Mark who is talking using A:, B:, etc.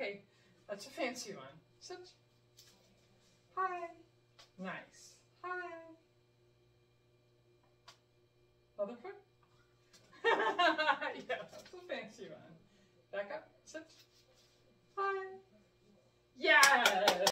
A: Okay, that's a fancy one. Sit. Hi. Nice. Hi. Other foot. yeah, that's a fancy one. Back up. Sit.